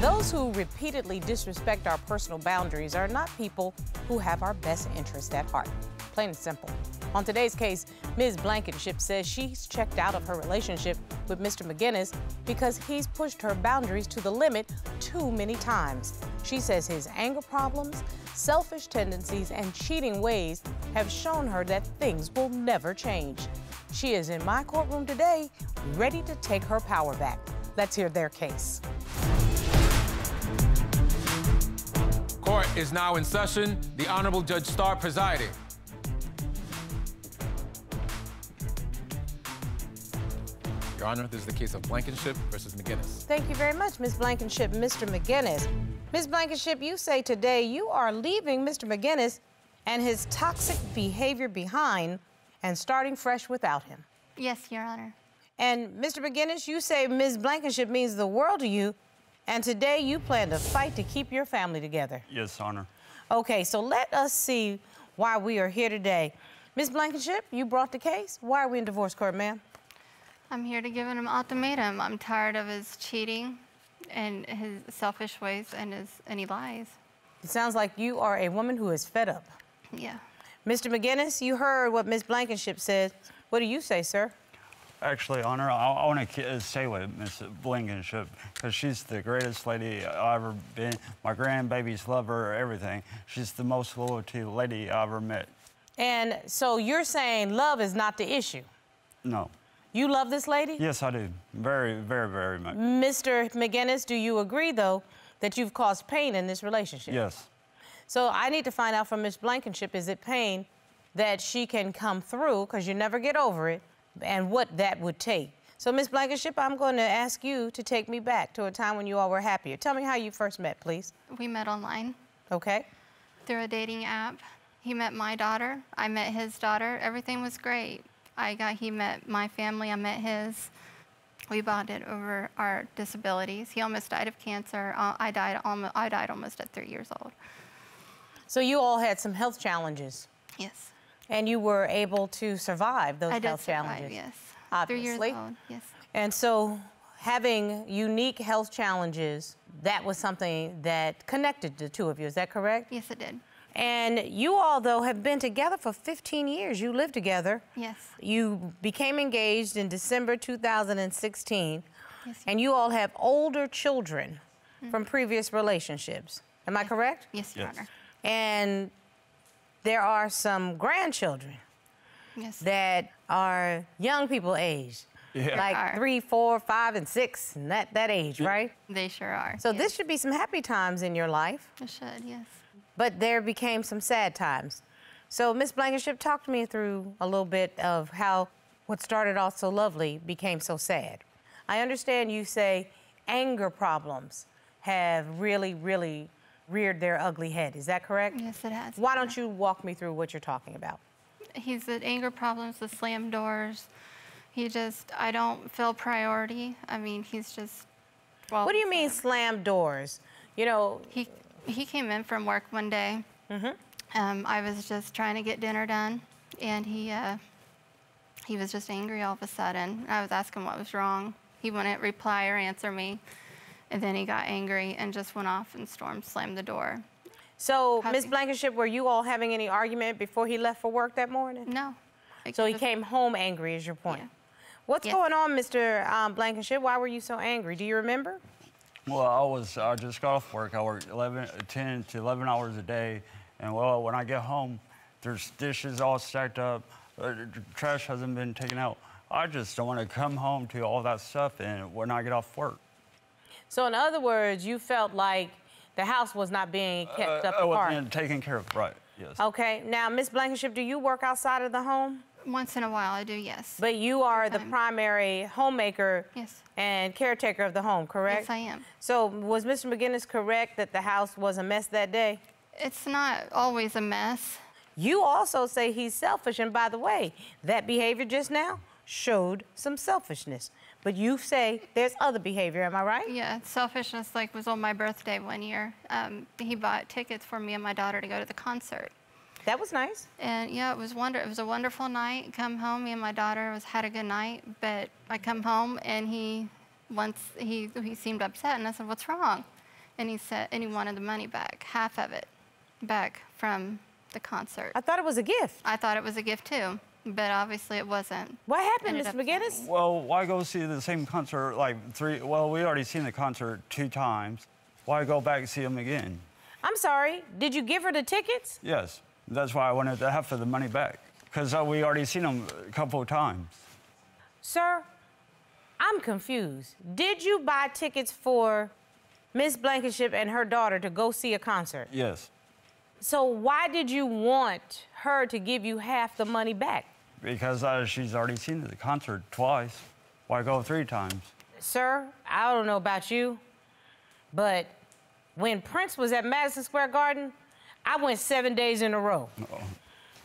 Those who repeatedly disrespect our personal boundaries are not people who have our best interest at heart. Plain and simple. On today's case, Ms. Blankenship says she's checked out of her relationship with Mr. McGinnis because he's pushed her boundaries to the limit too many times. She says his anger problems, selfish tendencies, and cheating ways have shown her that things will never change. She is in my courtroom today, ready to take her power back. Let's hear their case. Court is now in session. The Honorable Judge Star presiding. Your Honor, this is the case of Blankenship versus McGinnis. Thank you very much, Ms. Blankenship, Mr. McGinnis. Ms. Blankenship, you say today you are leaving Mr. McGinnis and his toxic behavior behind and starting fresh without him. Yes, Your Honor. And Mr. McGinnis, you say Ms. Blankenship means the world to you, and today you plan to fight to keep your family together. Yes, Honor. Okay, so let us see why we are here today. Ms. Blankenship, you brought the case. Why are we in divorce court, ma'am? I'm here to give him an ultimatum. I'm tired of his cheating and his selfish ways and his and he lies. It sounds like you are a woman who is fed up. Yeah. Mr. McGinnis, you heard what Ms. Blankenship said. What do you say, sir? Actually, Honor, I, I want to uh, stay with Miss Blankenship because she's the greatest lady I've ever been. My grandbabies love her, everything. She's the most loyalty lady I've ever met. And so you're saying love is not the issue? No. You love this lady? Yes, I do. Very, very, very much. Mr. McGinnis, do you agree, though, that you've caused pain in this relationship? Yes. So I need to find out from Miss Blankenship, is it pain that she can come through, because you never get over it, and what that would take. So, Miss Blankenship, I'm going to ask you to take me back to a time when you all were happier. Tell me how you first met, please. We met online. Okay. Through a dating app. He met my daughter. I met his daughter. Everything was great. I got he met my family. I met his. We bonded over our disabilities. He almost died of cancer. Uh, I died almost. I died almost at three years old. So you all had some health challenges. Yes. And you were able to survive those I health survive, challenges. Yes. Obviously. Three years old. Yes. And so having unique health challenges, that was something that connected the two of you. Is that correct? Yes, it did. And you all, though, have been together for 15 years. You lived together. Yes. You became engaged in December 2016. Yes. And you all have older children from mm-hmm. previous relationships. Am I correct? Yes, Your Yes. Honor. And there are some grandchildren Yes. that are young people age. Yeah. Like Are. three, four, five, and six, and that, that age, right? they sure are. So yes. this should be some happy times in your life, It should. Yes. but there became some sad times. So Miss Blankenship, talk to me through a little bit of how what started off so lovely became so sad. I understand you say anger problems have really, really reared their ugly head. Is that correct? Yes, it has. Why don't you walk me through what you're talking about? He's had anger problems, the slam doors. He just, I don't feel priority. I mean, he's just. Well, What do you mean slam doors? You know, He he came in from work one day. Um, I was just trying to get dinner done, and he uh, he was just angry all of a sudden. I was asking what was wrong. He wouldn't reply or answer me, and then he got angry and just went off and stormed, slammed the door. so How's Miss Blankenship, were you all having any argument before he left for work that morning? No. So he came home angry, is your point. Yeah. What's Yes. going on, Mr. Um, Blankenship? Why were you so angry? Do you remember? Well, I was, I just got off work. I work 11, 10 to 11 hours a day. And well, when I get home, there's dishes all stacked up. Uh, trash hasn't been taken out. I just don't want to come home to all that stuff and when I get off work. So in other words, you felt like the house was not being kept Uh, up I apart. wasn't taken care of, right, yes. Okay. Now, Miss Blankenship, do you work outside of the home? Once in a while, I do. Yes. But you are the primary homemaker Yes. and caretaker of the home, correct? Yes, I am. So was Mr. McGinnis correct that the house was a mess that day? It's not always a mess. You also say he's selfish, and by the way, that behavior just now showed some selfishness. But you say there's other behavior, am I right? Yeah, selfishness like was on my birthday one year. Um, he bought tickets for me and my daughter to go to the concert. That was nice. And yeah, it was wonder. It was a wonderful night. Come home, me and my daughter was had a good night. But I come home and he, once he he seemed upset, and I said, "What's wrong?" and he said, and he wanted the money back, half of it, back from the concert. I thought it was a gift. I thought it was a gift too, but obviously it wasn't. What happened, Ended Mr. up McGinnis? Well, why go see the same concert like three? Well, we already seen the concert two times. Why go back and see him again? I'm sorry. Did you give her the tickets? Yes, that's why I wanted the half of the money back because uh, we already seen them a couple of times. Sir, I'm confused. Did you buy tickets for Miss Blankenship and her daughter to go see a concert? Yes, So why did you want her to give you half the money back? Because uh, she's already seen the concert twice. Why go three times? Sir, I don't know about you, but when Prince was at Madison Square Garden, I went seven days in a row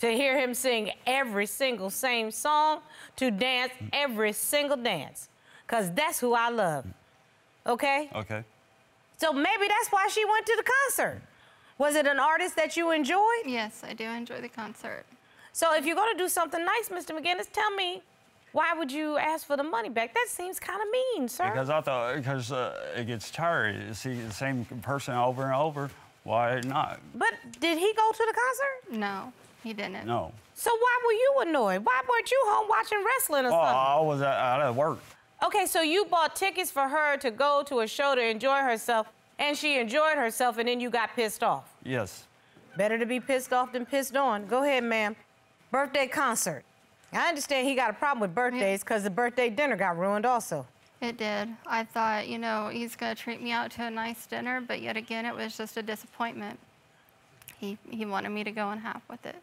to hear him sing every single same song, to dance every single dance, because that's who I love. Okay? Okay. So maybe that's why she went to the concert. Was it an artist that you enjoyed? Yes, I do enjoy the concert. So if you're going to do something nice, Mr. McGinnis, tell me why would you ask for the money back? That seems kind of mean, sir. Because I thought because uh, it gets tired to see the same person over and over. Why not? But did he go to the concert? No, he didn't. No. So why were you annoyed? Why weren't you home watching wrestling or Oh, something? I was out- out of work. Okay, so you bought tickets for her to go to a show to enjoy herself, and she enjoyed herself, and then you got pissed off. Yes. Better to be pissed off than pissed on. Go ahead, ma'am. Birthday concert. I understand he got a problem with birthdays because the birthday dinner got ruined also. It did. I thought, you know, he's going to treat me out to a nice dinner, but yet again, it was just a disappointment. He, he wanted me to go and half with it.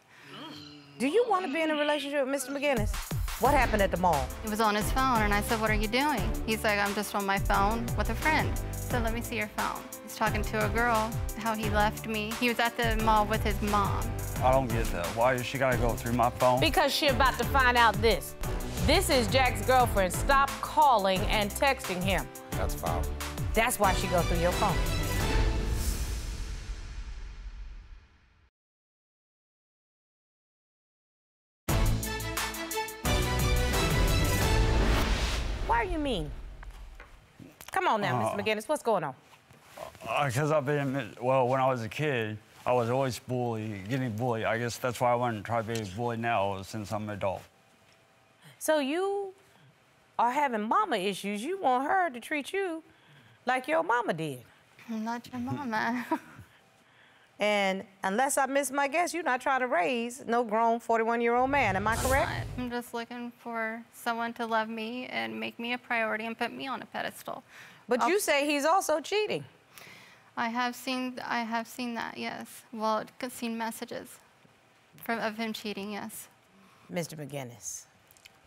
Do you want to be in a relationship with Mr. McGinnis? What happened at the mall? He was on his phone, and I said, What are you doing? He's like, I'm just on my phone with a friend. So let me see your phone. He's talking to a girl, how he left me. He was at the mall with his mom. I don't get that. Why does she gotta go through my phone? Because she about to find out this. This is Jack's girlfriend. Stop calling and texting him. That's foul. That's why she go through your phone. Come on now, Mr. McGinnis. What's going on? Because Uh, I've been, well, when I was a kid, I was always bullied, getting bullied. I guess that's why I want to try to be bullied now since I'm an adult. So you are having mama issues. You want her to treat you like your mama did. I'm not your mama. And unless I miss my guess, you're not trying to raise no grown 41 year old man. Am I correct? I'm just looking for someone to love me and make me a priority and put me on a pedestal. But you say he's also cheating. I have seen I have seen that, yes. Well, I've seen messages from, of him cheating, yes. Mr. McGinnis.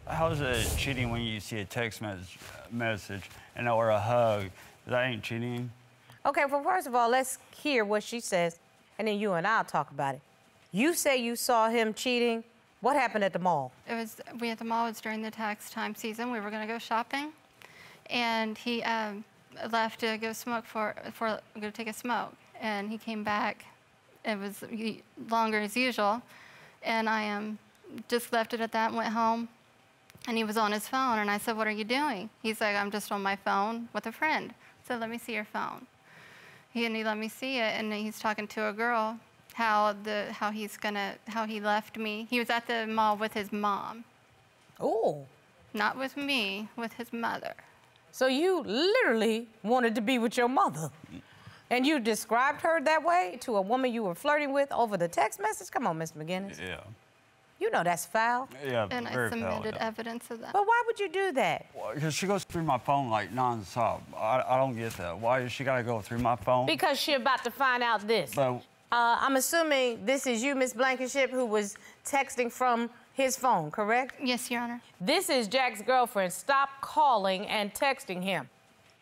How's it cheating when you see a text message, message and or a hug? That ain't cheating. Okay, well, first of all, let's hear what she says, and then you and I'll talk about it. You say you saw him cheating. What happened at the mall? It was we at the mall. It was during the tax time season. We were gonna go shopping, and he um, left to go smoke for for go take a smoke. And he came back. It was longer as usual, and I um, just left it at that. and Went home, and he was on his phone. And I said, "What are you doing?" He's like, "I'm just on my phone with a friend." So let me see your phone. He and he let me see it, and he's talking to a girl. How the how he's gonna how he left me. He was at the mall with his mom, Oh, not with me, with his mother. So you literally wanted to be with your mother. And you described her that way to a woman you were flirting with over the text message? Come on, Mr. McGinnis. Yeah. You know that's foul. Yeah, And I very foul, submitted yeah. evidence of that. But why would you do that? Because she goes through my phone like nonstop. I, I don't get that. Why does she gotta go through my phone? Because she about to find out this. but Uh, I'm assuming this is you, Miss Blankenship, who was texting from his phone, correct? yes, Your Honor. This is Jack's girlfriend. Stop calling and texting him.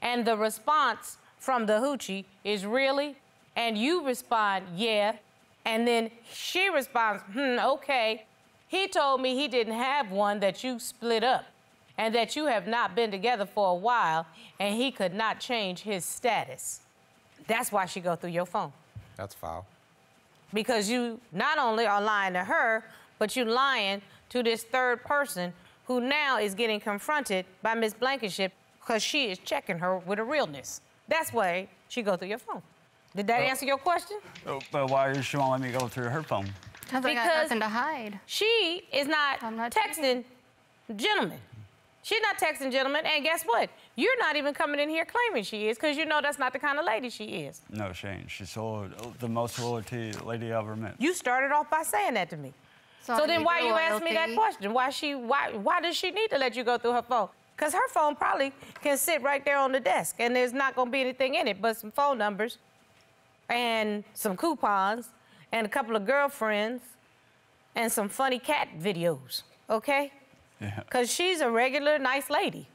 And the response from the hoochie is really? And you respond, yeah. And then she responds, hmm, okay. He told me he didn't have one, that you split up, and that you have not been together for a while, and he could not change his status. That's why she go through your phone. That's foul. Because you not only are lying to her, but you lying to this third person who now is getting confronted by Miss Blankenship because she is checking her with a realness. That's why she go through your phone. Did that answer your question? Oh, But why is she won't let me go through her phone? Because I got nothing to hide. She is not, I'm not texting gentlemen. She's not texting gentlemen, and guess what? You're not even coming in here claiming she is, because you know that's not the kind of lady she is. No, she ain't. She's so, the most loyalty lady I ever met. You started off by saying that to me. So then why you ask me that question? Why she why why does she need to let you go through her phone? Because her phone probably can sit right there on the desk and there's not gonna be anything in it but some phone numbers and some coupons and a couple of girlfriends and some funny cat videos, okay? Yeah. Because she's a regular nice lady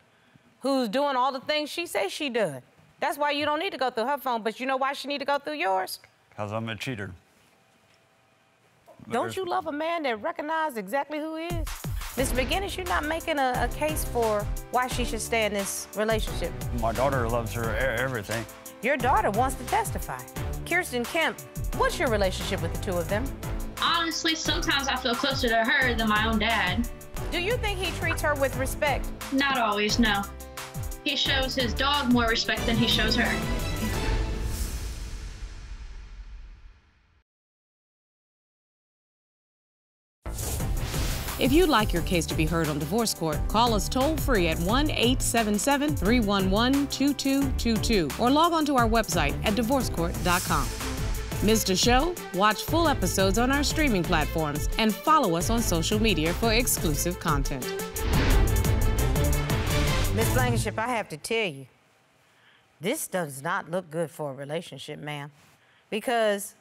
who's doing all the things she says she does. That's why you don't need to go through her phone, but you know why she need to go through yours? Because I'm a cheater. Don't you love a man that recognizes exactly who he is? Miss McGinnis, you're not making a, a case for why she should stay in this relationship. My daughter loves her everything. Your daughter wants to testify. Kirsten Kemp, what's your relationship with the two of them? Honestly, sometimes I feel closer to her than my own dad. Do you think he treats her with respect? Not always, no. He shows his dog more respect than he shows her. If you'd like your case to be heard on divorce court, call us toll free at 1 877 311 2222 or log on to our website at divorcecourt.com. Missed a show? Watch full episodes on our streaming platforms and follow us on social media for exclusive content. Miss Blankenship, I have to tell you, this does not look good for a relationship, ma'am, because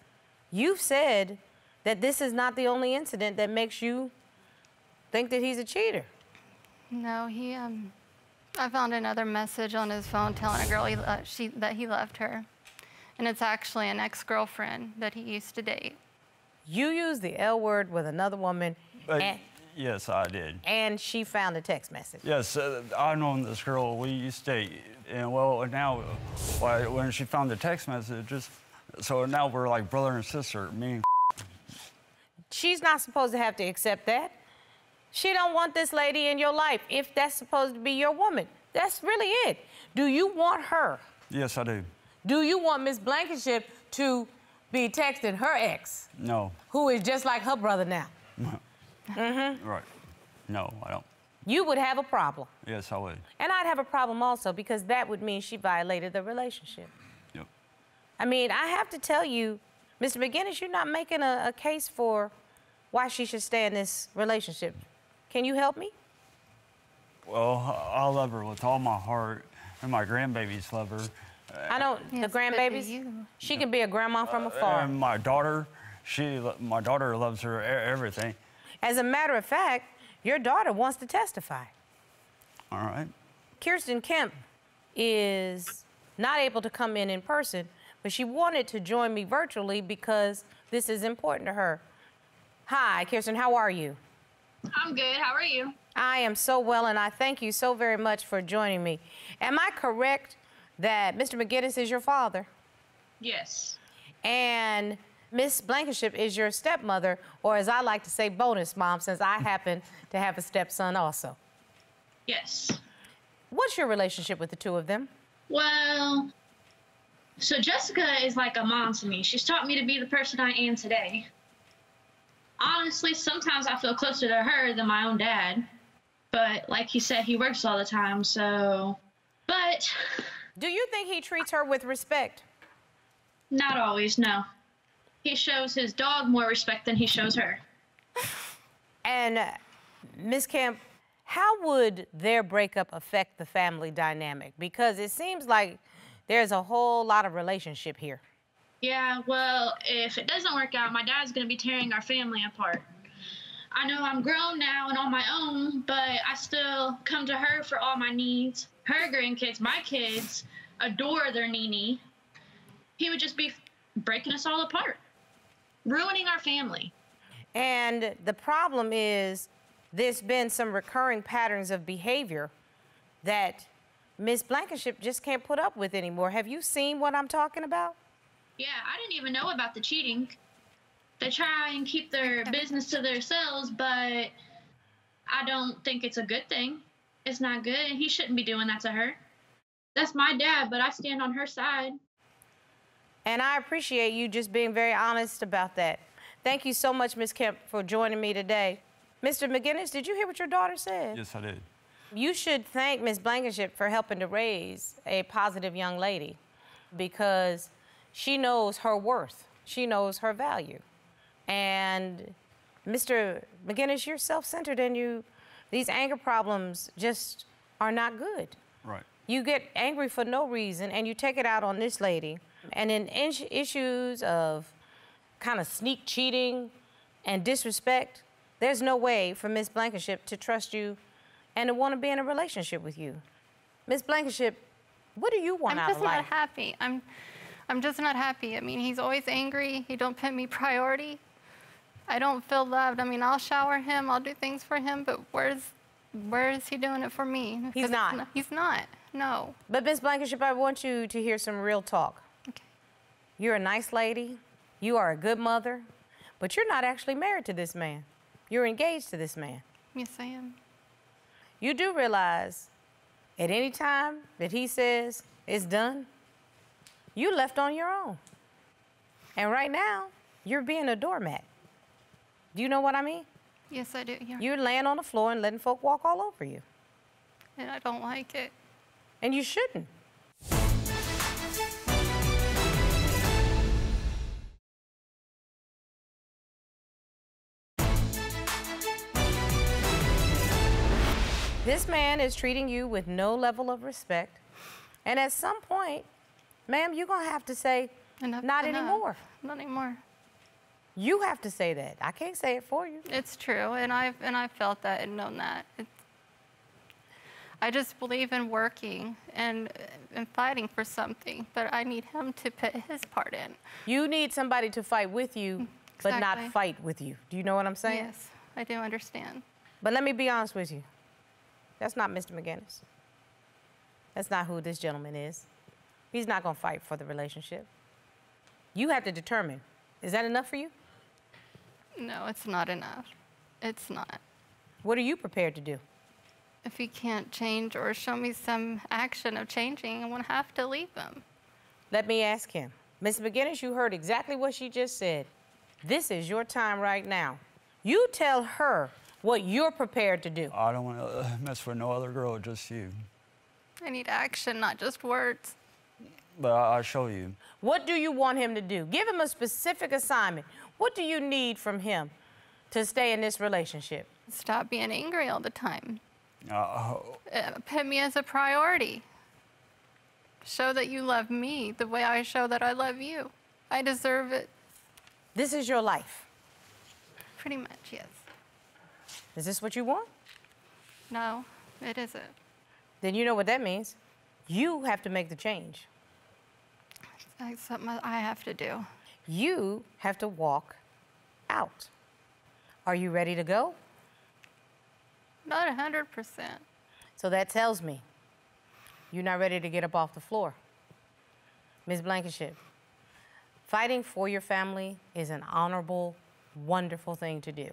you've said that this is not the only incident that makes you think that he's a cheater. No, he um, I found another message on his phone telling a girl he, uh, she, that he left her, and it's actually an ex-girlfriend that he used to date. You used the L word with another woman, But and, yes, I did. and she found a text message. Yes, uh, I've known this girl. We used to date, and well, now why, when she found the text messages, so now we're like brother and sister. Me and She's not supposed to have to accept that. She don't want this lady in your life if that's supposed to be your woman. That's really it. Do you want her? yes, I do. Do you want Miss Blankenship to be texting her ex, No, who is just like her brother now? mm-hmm. right. No, I don't. You would have a problem. Yes, I would. And I'd have a problem also because that would mean she violated the relationship. Yep. I mean, I have to tell you, Mr. McGinnis, you're not making a, a case for why she should stay in this relationship. Can you help me? Well, I love her with all my heart, and my grandbabies love her. I don't, Yes, the grandbabies, she can be a grandma from uh, afar. And my daughter, she, my daughter loves her everything. As a matter of fact, your daughter wants to testify. All right. Kirsten Kemp is not able to come in in person, but she wanted to join me virtually because this is important to her. Hi, Kirsten, how are you? I'm good. How are you? I am so well, and I thank you so very much for joining me. Am I correct that Mr. McGinnis is your father Yes. and Miss Blankenship is your stepmother, or as I like to say, bonus mom, since I happen to have a stepson also? Yes. What's your relationship with the two of them? Well, so Jessica is like a mom to me. She's taught me to be the person I am today. Honestly, sometimes I feel closer to her than my own dad. But like he said, he works all the time, so. But Do you think he treats her with respect? not always, no. He shows his dog more respect than he shows her. And uh, Ms. Kemp, how would their breakup affect the family dynamic? Because it seems like there's a whole lot of relationship here. Yeah, well, if it doesn't work out, my dad's gonna be tearing our family apart. I know I'm grown now and on my own, but I still come to her for all my needs. Her grandkids, my kids, adore their Nini. He would just be breaking us all apart, ruining our family. And the problem is there's been some recurring patterns of behavior that Miss Blankenship just can't put up with anymore. Have you seen what I'm talking about? Yeah, I didn't even know about the cheating. They try and keep their business to themselves, but I don't think it's a good thing. It's not good, and he shouldn't be doing that to her. That's my dad, but I stand on her side. And I appreciate you just being very honest about that. Thank you so much, Ms. Kemp, for joining me today. Mr. McGinnis, did you hear what your daughter said? Yes, I did. You should thank Ms. Blankenship for helping to raise a positive young lady because she knows her worth. She knows her value. And Mr. McGinnis, you're self-centered and you, these anger problems just are not good. Right. You get angry for no reason and you take it out on this lady. And in is- issues of kind of sneak cheating and disrespect, there's no way for Miss Blankenship to trust you and to want to be in a relationship with you. Miss Blankenship, what do you want I'm out just of not happy. I'm, I'm just not happy. I mean, he's always angry. He don't put me priority. I don't feel loved. I mean, I'll shower him. I'll do things for him, but where's, where is he doing it for me? 'Cause it's not. He's not. No. But Miss Blankenship, I want you to hear some real talk. Okay. You're a nice lady. You are a good mother, but you're not actually married to this man. You're engaged to this man. Yes, I am. You do realize at any time that he says it's done, you left on your own. And right now, you're being a doormat. Do you know what I mean? Yes, I do. Yeah. You're laying on the floor and letting folk walk all over you. and I don't like it. And you shouldn't. This man is treating you with no level of respect. And at some point, ma'am, you're going to have to say, Enough, not enough. anymore. Not anymore. You have to say that. I can't say it for you. It's true, and I've and I've felt that and known that. It's, I just believe in working and and fighting for something, but I need him to put his part in. You need somebody to fight with you, but not fight with you. Do you know what I'm saying? Yes, I do understand. But let me be honest with you. That's not Mr. McGinnis. That's not who this gentleman is. He's not going to fight for the relationship. You have to determine is that enough for you? No, it's not enough. It's not. What are you prepared to do? If he can't change or show me some action of changing, I'm gonna have to leave him. Let me ask him. Ms. McGinnis, you heard exactly what she just said. This is your time right now. You tell her what you're prepared to do. I don't want to uh, mess with no other girl, just you. I need action, not just words. But I, I'll show you. What do you want him to do? Give him a specific assignment. What do you need from him to stay in this relationship? Stop being angry all the time. Uh, uh, put me as a priority. Show that you love me the way I show that I love you. I deserve it. This is your life. Pretty much, yes. Is this what you want? No, it isn't. Then you know what that means. You have to make the change. That's something I have to do. You have to walk out. Are you ready to go? Not a 100%. So that tells me you're not ready to get up off the floor. Ms. Blankenship, fighting for your family is an honorable, wonderful thing to do.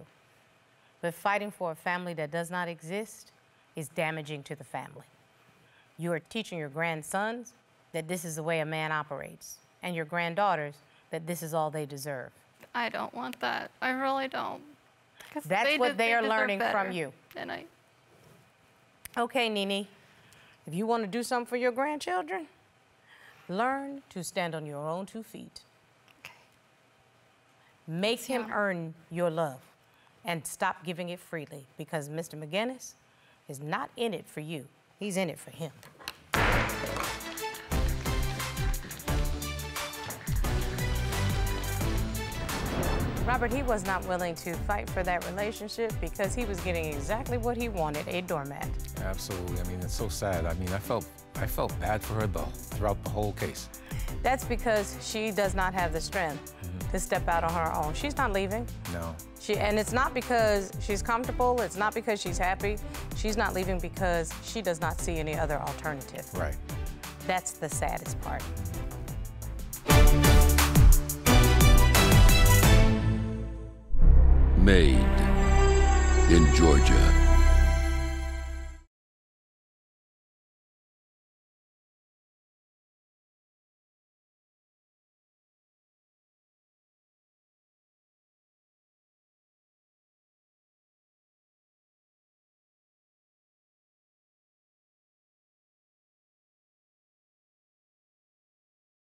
But fighting for a family that does not exist is damaging to the family. You are teaching your grandsons that this is the way a man operates, and your granddaughters that this is all they deserve. I don't want that. I really don't. That's what de- they are deserve learning from you. And I, Okay, Nini. if you want to do something for your grandchildren, learn to stand on your own two feet. okay. Make him Yeah. earn your love and stop giving it freely because Mr. McGinnis is not in it for you, he's in it for him. Robert, he was not willing to fight for that relationship because he was getting exactly what he wanted a doormat. Absolutely. I mean, it's so sad. I mean, I felt I felt bad for her the, throughout the whole case. That's because she does not have the strength mm-hmm. to step out on her own. She's not leaving. No. She, and it's not because she's comfortable, it's not because she's happy. She's not leaving because she does not see any other alternative. Right. That's the saddest part. made in Georgia.